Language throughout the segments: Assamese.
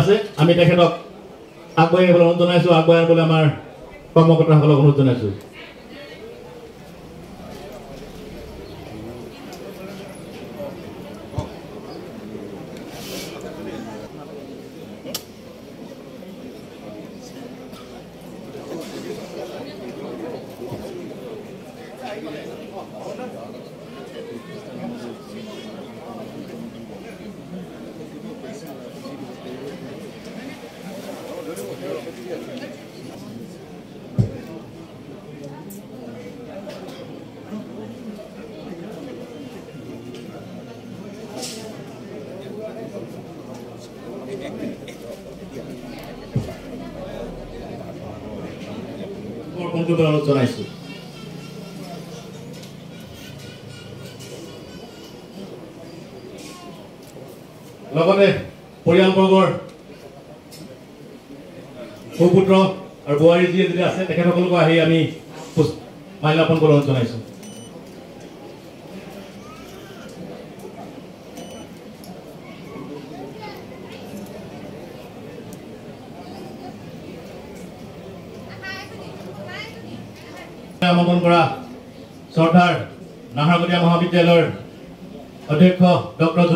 আছে। আমি তেখেতক আগবাঢ়ি আহিবলৈ অনুৰোধ জনাইছোঁ আগবাঢ়ি আনিবলৈ আমাৰ কৰ্মকৰ্তাসকলক অনুৰোধ জনাইছোঁ। অৰ্পণ কৰিবলৈ অনুৰোধ জনাইছোঁ লগতে পৰিয়ালবৰ্গৰ সুপুত্ৰ আৰু বোৱাৰী যি যদি আছে তেখেতসকলকো আহি আমি মাল্যাৰ্পণ কৰিবলৈ জনাইছোঁ। আমন্ত্ৰণ কৰা চৰ্দাৰ নাহৰকটীয়া মহাবিদ্যালয়ৰ অধ্যক্ষ ডক্টৰ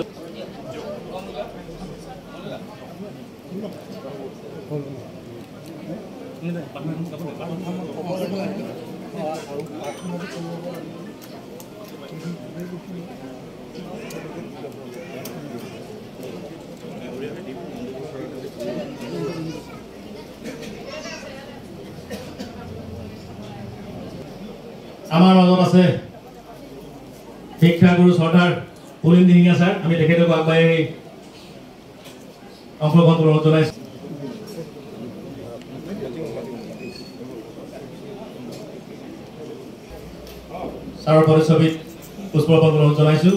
আমাৰ মাজত আছে। শিক্ষাগুৰু চৰ্দাৰ পুলিন দিহিঙীয়া ছাৰ আমি তেখেতকো আগবাঢ়ি অংশগ্ৰহণ অনুৰোধ জনাইছোঁ ছাৰৰ প্ৰতিচ্ছবিত পুষ্পৰ্পণ অনুৰোধ জনাইছোঁ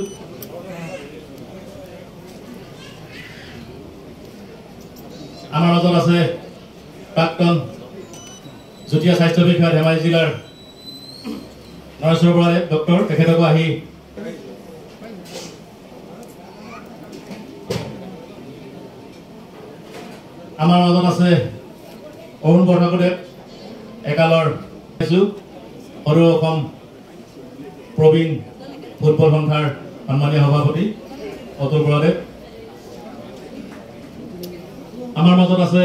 আমাৰ মাজত আছে প্ৰাক্তন যুটীয়া স্বাস্থ্য বিষয়া ধেমাজি জিলাৰ নৰেশ্বৰ বৰা ডক্টৰ তেখেতকো আহি আমাৰ মাজত আছে অৰুণ বৰঠাকুৰদেৱ একালৰ সদৌ অসম প্ৰবীণ ফুটবল সন্থাৰ সন্মানীয় সভাপতি অতুল বৰাদেৱ আমাৰ মাজত আছে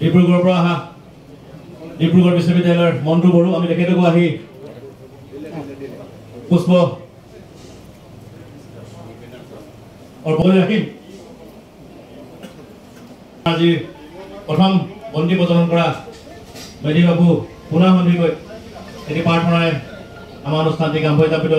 ডিব্ৰুগড়ৰ পৰা অহা ডিব্ৰুগড় বিশ্ববিদ্যালয়ৰ মন্টু বড়ো আমি তেখেতকো আহি পুষ্প অৰ্পণ ৰাখিম। আজি প্ৰথম বন্তি প্ৰজ্বলন কৰা মেধি বাবু পুনৰ সন্ধিকৈ এটি প্ৰাৰ্থনাৰে আমাৰ অনুষ্ঠানটি গাম্ভীৰ্যান্বিত